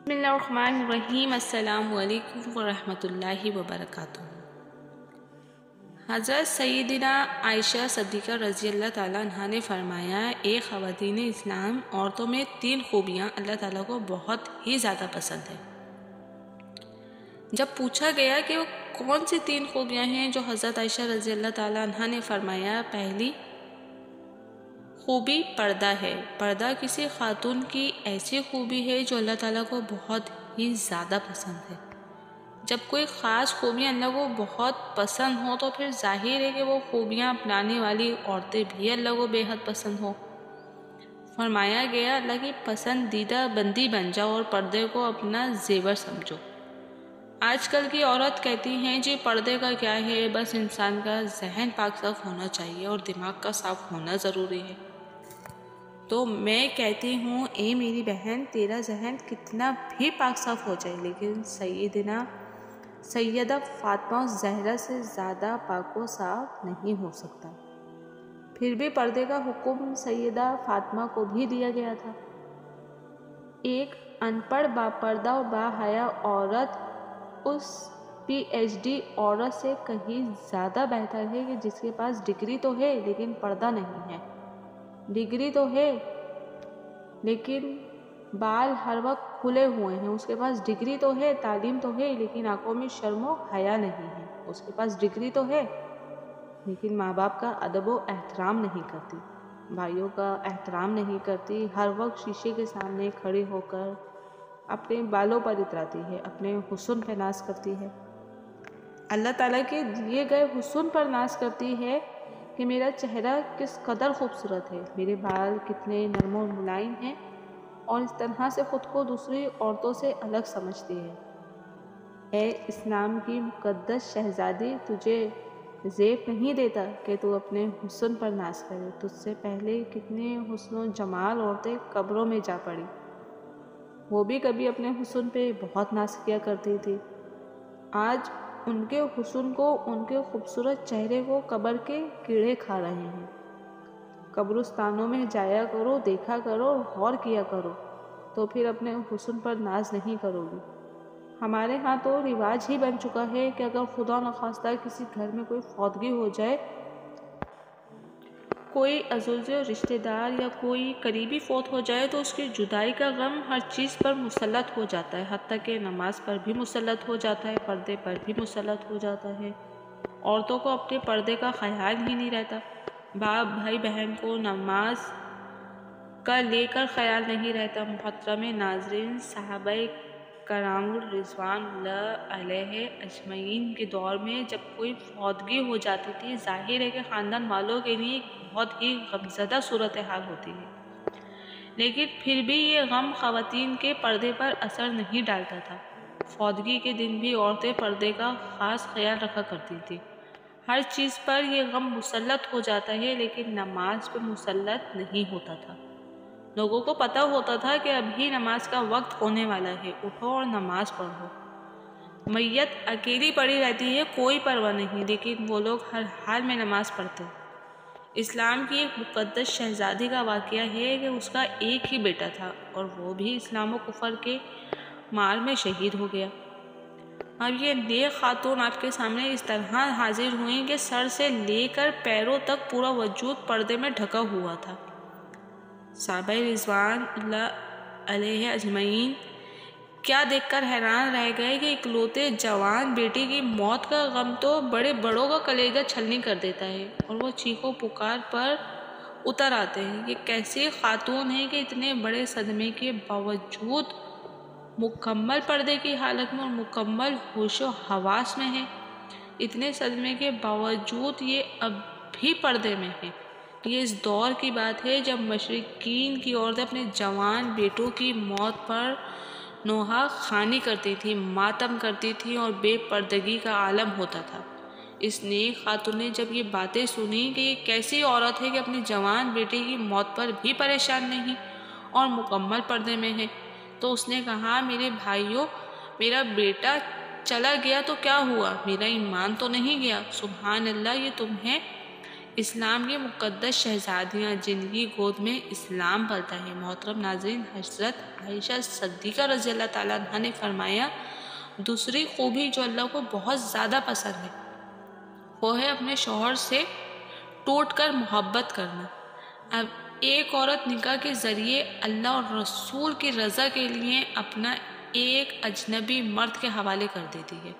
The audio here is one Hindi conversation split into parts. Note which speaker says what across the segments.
Speaker 1: बसमीम अल्लाम वरहमतुल्लाहि वबरकातुहू हज़रत सैदिना आयशा सदीक़ा रज़ी अल्लाह ताला ने फरमाया एक ख़वातीन इस्लाम, औरतों में तीन खूबियाँ अल्लाह ताला को बहुत ही ज़्यादा पसंद है। जब पूछा गया कि वो कौन सी तीन खूबियाँ हैं जो हज़रत आयशा रज़ी अल्लाह ताला ने फरमाया, पहली खूबी पर्दा है। पर्दा किसी खातून की ऐसी खूबी है जो अल्लाह ताला को बहुत ही ज़्यादा पसंद है। जब कोई ख़ास खूबियाँ अल्लाह को बहुत पसंद हो तो फिर ज़ाहिर है कि वो खूबियाँ अपनाने वाली औरतें भी अल्लाह को बेहद पसंद हो। फरमाया गया, अल्लाह की पसंदीदा बंदी बन जाओ और पर्दे को अपना जेवर समझो। आजकल की औरत कहती हैं, जी, पर्दे का क्या है? बस इंसान का जहन पाक साफ़ होना चाहिए और दिमाग का साफ़ होना ज़रूरी है। तो मैं कहती हूँ, ए मेरी बहन, तेरा जहन कितना भी पाक साफ़ हो जाए, लेकिन सैदना सैदा फातमा जहरा से ज़्यादा पाको साफ़ नहीं हो सकता। फिर भी पर्दे का हुक्म सैदा फातमा को भी दिया गया था। एक अनपढ़ बापर्दा और बाहया औरत उस पीएचडी औरत से कहीं ज़्यादा बेहतर है कि जिसके पास डिग्री तो है, लेकिन पर्दा नहीं है। डिग्री तो है, लेकिन बाल हर वक्त खुले हुए हैं। उसके पास डिग्री तो है, तालीम तो है, लेकिन आँखों में शर्मो हया नहीं है। उसके पास डिग्री तो है, लेकिन माँ बाप का अदब व एहतराम नहीं करती। भाइयों का एहतराम नहीं करती। हर वक्त शीशे के सामने खड़े होकर अपने बालों पर इतराती है, अपने हुसन पर नाश करती है। अल्लाह ताला के दिए गए हुसन पर नाश करती है कि मेरा चेहरा किस कदर खूबसूरत है। मेरे बाल कितने नरम और मुलायम हैं और इस तरह से ख़ुद को दूसरी औरतों से अलग समझती है। ए इस्लाम की मुकद्दस शहज़ादी, तुझे जेब नहीं देता कि तू अपने हुसन पर नाश करे। तुझसे पहले कितने हुसन जमाल औरतें कब्रों में जा पड़ी। वो भी कभी अपने हुसन पे बहुत नाश किया करती थी। आज उनके हुसन को, उनके खूबसूरत चेहरे को कब्र के कीड़े खा रहे हैं। कब्रस्तानों में जाया करो, देखा करो गौर किया करो तो फिर अपने हुसन पर नाज नहीं करोगी। हमारे यहाँ तो रिवाज ही बन चुका है कि अगर खुदा नखास्ता किसी घर में कोई फौदगी हो जाए कोई अजुज रिश्तेदार या कोई करीबी फौत हो जाए तो उसकी जुदाई का गम हर चीज़ पर मुसलत हो जाता है। हती कि नमाज़ पर भी मुसलत हो जाता है, पर्दे पर भी मुसलत हो जाता है। औरतों को अपने पर्दे का ख्याल ही नहीं रहता। बाप भाई बहन को नमाज़ का लेकर ख्याल नहीं रहता। मोहतरम नाजरीन साहब करामरिजवान अजमैन के दौर में जब कोई फौदगी हो जाती थी, ज़ाहिर है कि ख़ानदान वालों के लिए बहुत ही गमजदा सूरत हाल होती है। लेकिन फिर भी ये गम ख़वातीन के पर्दे पर असर नहीं डालता था। फौदगी के दिन भी औरतें पर्दे का ख़ास ख्याल रखा करती थी। हर चीज़ पर यह गम मुसलत हो जाता है, लेकिन नमाज़ पर मुसलत नहीं होता था। लोगों को पता होता था कि अभी नमाज़ का वक्त होने वाला है, उठो और नमाज़ पढ़ो। मैयत अकेली पड़ी रहती है, कोई परवाह नहीं, लेकिन वो लोग हर हाल में नमाज़ पढ़ते इस्लाम की एक मुकद्दस शहजादी का वाक़ है कि उसका एक ही बेटा था और वो भी इस्लाम कुफर के मार में शहीद हो गया। अब ये नेक खातून आपके सामने इस तरह हाजिर हुई कि सर से लेकर पैरों तक पूरा वजूद पर्दे में ढका हुआ था। साब रिजवान अजमैन क्या देखकर हैरान रह गए कि इकलौते जवान बेटी की मौत का गम तो बड़े बड़ों का कलेजा छलनी कर देता है और वो चीखों पुकार पर उतर आते हैं। ये कैसी खातून है कि इतने बड़े सदमे के बावजूद मुकम्मल पर्दे की हालत में और मुकम्मल होशो हवास में है? इतने सदमे के बावजूद ये अब भी पर्दे में है। ये इस दौर की बात है जब मशरकिन की औरतें अपने जवान बेटों की मौत पर नोहा खानी करती थी, मातम करती थी और बेपर्दगी का आलम होता था। इस नेक खातून ने जब ये बातें सुनी कि ये कैसी औरत है कि अपने जवान बेटे की मौत पर भी परेशान नहीं और मुकम्मल पर्दे में है तो उसने कहा, मेरे भाइयों, मेरा बेटा चला गया तो क्या हुआ? मेरा ईमान तो नहीं गया। सुबहान अल्लाह, ये तुम्हें इस्लाम की मुकदस शहजादियाँ जिनकी गोद में इस्लाम पलता है। मोहतरम नाजरीन, हज़रत आयशा सद्दीक़ा रज़ी अल्लाह ताला ने फरमाया, दूसरी खूबी जो अल्लाह को बहुत ज़्यादा पसंद है, वो है अपने शोहर से टूट कर मोहब्बत करना। अब एक औरत निकाह के ज़रिए अल्लाह और रसूल की रज़ा के लिए अपना एक अजनबी मर्द के हवाले कर देती है।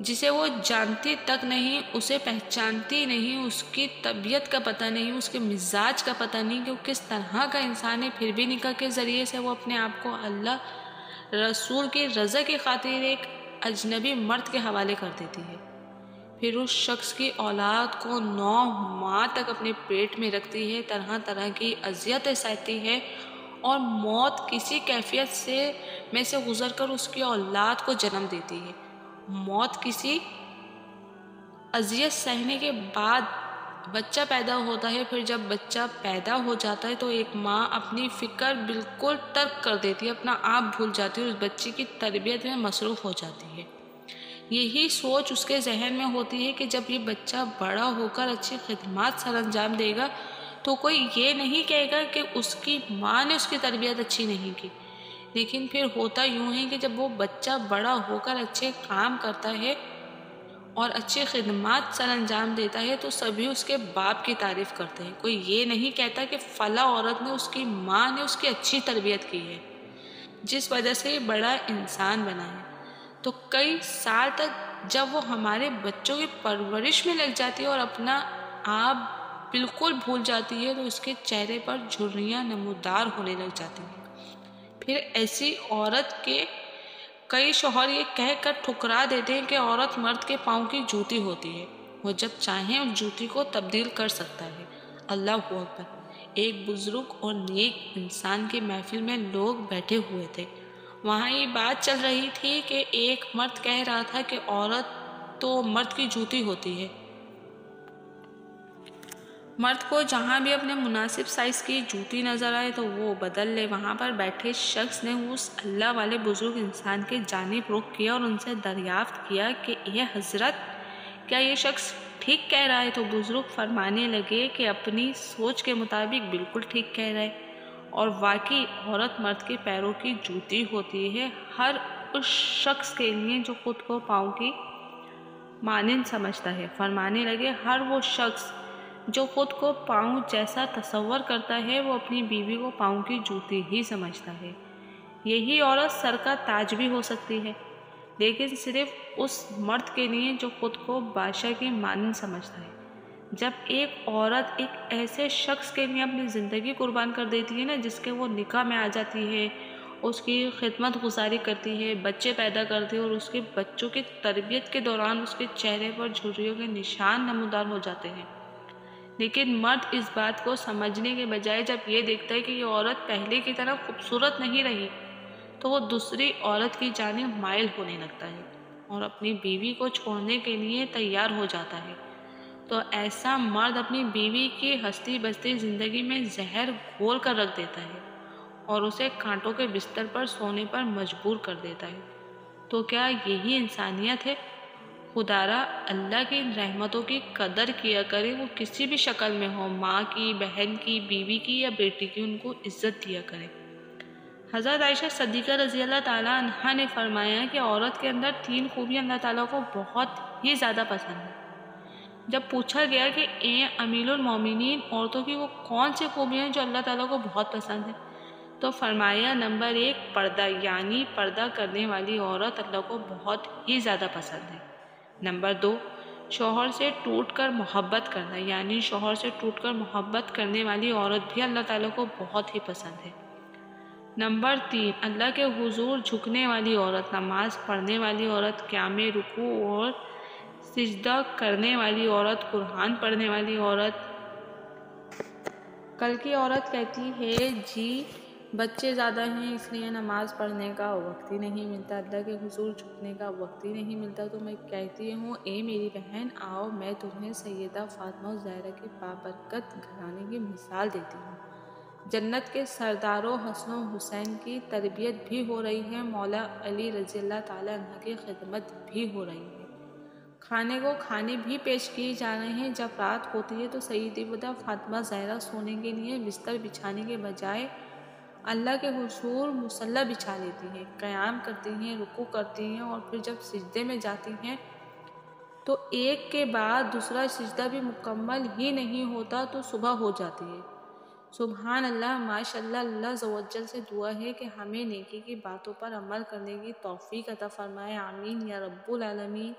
Speaker 1: जिसे वो जानती तक नहीं, उसे पहचानती नहीं, उसकी तबीयत का पता नहीं, उसके मिजाज का पता नहीं कि वो किस तरह का इंसान है। फिर भी निकाह के ज़रिए से वो अपने आप को अल्लाह, रसूल की रज़ा की खातिर एक अजनबी मर्द के हवाले कर देती है। फिर उस शख्स की औलाद को नौ माह तक अपने पेट में रखती है, तरह तरह की अजियत सहती है और मौत किसी कैफियत से, में से गुजर कर उसकी औलाद को जन्म देती है। मौत किसी अजियत सहने के बाद बच्चा पैदा होता है, फिर जब बच्चा पैदा हो जाता है तो एक माँ अपनी फ़िक्र बिल्कुल तर्क कर देती है, अपना आप भूल जाती है उस बच्चे की तरबियत में मसरूफ़ हो जाती है। यही सोच उसके जहन में होती है कि जब ये बच्चा बड़ा होकर अच्छी खदमात सर अंजाम देगा तो कोई ये नहीं कहेगा कि उसकी माँ ने उसकी तरबियत अच्छी नहीं की। लेकिन फिर होता यूँ है कि जब वो बच्चा बड़ा होकर अच्छे काम करता है और अच्छे खदमात सर अंजाम देता है तो सभी उसके बाप की तारीफ़ करते हैं। कोई ये नहीं कहता कि फ़ला औरत ने उसकी माँ ने उसकी अच्छी तरबियत की है, जिस वजह से बड़ा इंसान बना है। तो कई साल तक जब वो हमारे बच्चों की परवरिश में लग जाती है और अपना आप बिल्कुल भूल जाती है तो उसके चेहरे पर झुर्रियाँ नमोदार होने लग जाती हैं। फिर ऐसी औरत के कई शोहर ये कह कर ठुकरा देते हैं कि औरत मर्द के पाँव की जूती होती है। वो जब चाहें उस जूती को तब्दील कर सकता है। अल्लाह अकबर। एक बुज़ुर्ग और नेक इंसान की महफिल में लोग बैठे हुए थे। वहाँ ये बात चल रही थी कि एक मर्द कह रहा था कि औरत तो मर्द की जूती होती है। मर्द को जहाँ भी अपने मुनासिब साइज़ की जूती नज़र आए तो वो बदल ले। वहाँ पर बैठे शख्स ने उस अल्लाह वाले बुज़ुर्ग इंसान के जानब रुख किया और उनसे दरियाफ्त किया कि यह हज़रत, क्या ये शख्स ठीक कह रहा है? तो बुज़ुर्ग फरमाने लगे कि, अपनी सोच के मुताबिक बिल्कुल ठीक कह रहा है। और वाकई औरत मर्द के पैरों की जूती होती है। हर उस शख्स के लिए जो खुद को पाँव की मानंद समझता है। फरमाने लगे, हर वो शख्स जो खुद को पाँव जैसा तस्वर करता है, वो अपनी बीवी को पाँव की जूती ही समझता है। यही औरत सर का ताज भी हो सकती है, लेकिन सिर्फ़ उस मर्द के लिए जो खुद को बादशाह की मानन समझता है। जब एक औरत एक ऐसे शख्स के लिए अपनी ज़िंदगी कुर्बान कर देती है ना, जिसके वो निकाह में आ जाती है, उसकी खिदमत गुजारी करती है, बच्चे पैदा करती है और उसके बच्चों की तरबियत के दौरान उसके चेहरे पर झुर्रियों के निशान नमूदार हो जाते हैं। लेकिन मर्द इस बात को समझने के बजाय जब ये देखता है कि ये औरत पहले की तरह खूबसूरत नहीं रही तो वो दूसरी औरत की जानब माइल होने लगता है और अपनी बीवी को छोड़ने के लिए तैयार हो जाता है। तो ऐसा मर्द अपनी बीवी की हस्ती बस्ती ज़िंदगी में जहर घोल कर रख देता है और उसे कांटों के बिस्तर पर सोने पर मजबूर कर देता है। तो क्या यही इंसानियत है? खुदारा, अल्लाह की रहमतों की कदर किया करे, वो किसी भी शक्ल में हो, माँ की, बहन की, बीवी की या बेटी की, उनको इज़्ज़त दिया करे। हज़रत आयशा सदीक़ा रज़ी अल्लाह तहा ने फरमाया कि औरत के अंदर तीन खूबियाँ अल्लाह ताला को बहुत ही ज़्यादा पसंद है। जब पूछा गया कि, ए अमीरमिन औरतों की वो कौन सी खूबियाँ हैं जो अल्लाह ताला को बहुत पसंद है? तो फरमाया, नंबर एक, पर्दा, यानी पर्दा करने वाली औरत अल्लाह को बहुत ही ज़्यादा पसंद है। नंबर दो, शोहर से टूट कर मोहब्बत करना, यानी शोहर से टूट कर मोहब्बत करने वाली औरत भी अल्लाह ताला को बहुत ही पसंद है। नंबर तीन, अल्लाह के हुजूर झुकने वाली औरत, नमाज़ पढ़ने वाली औरत, क्याम, रुकू और सिजदा करने वाली औरत कुरान पढ़ने वाली औरत। कल की औरत कहती है, जी बच्चे ज़्यादा हैं, इसलिए नमाज़ पढ़ने का वक्त ही नहीं मिलता। अल्लाह के हुजूर झुकने का वक्त ही नहीं मिलता। तो मैं कहती हूँ, ए मेरी बहन, आओ मैं तुम्हें सैदा फ़ातिमा ज़ायरा के बाबरकत घराने की मिसाल देती हूँ। जन्नत के सरदारों, हसन, हुसैन की तरबियत भी हो रही है। मौला अली रज़ी ताला की खिदमत भी हो रही है। खाने को खाने भी पेश किए जा रहे हैं। जब रात होती है तो सईदी बदा फातिमा जहरा सोने के लिए बिस्तर बिछाने के बजाय अल्लाह के हुजूर मुसल्ला बिछा लेती हैं, क़याम करती हैं, रुकू करती हैं और फिर जब सिजदे में जाती हैं तो एक के बाद दूसरा सजदा भी मुकम्मल ही नहीं होता तो सुबह हो जाती है। सुबहान अल्लाह माशाल्लाह, अल्लाह जवज्जल से दुआ है कि हमें नेकी की बातों पर अमल करने की तौफीक अता फ़रमाए, आमीन या रब्बुल आलमीन।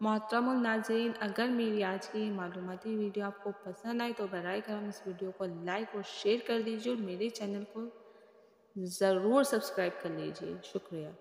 Speaker 1: मोहतरम नाजरीन, अगर मेरी आज की मालूमती वीडियो आपको पसंद आए तो बर करम इस वीडियो को लाइक और शेयर कर दीजिए और मेरे चैनल को ज़रूर सब्सक्राइब कर लीजिए। शुक्रिया।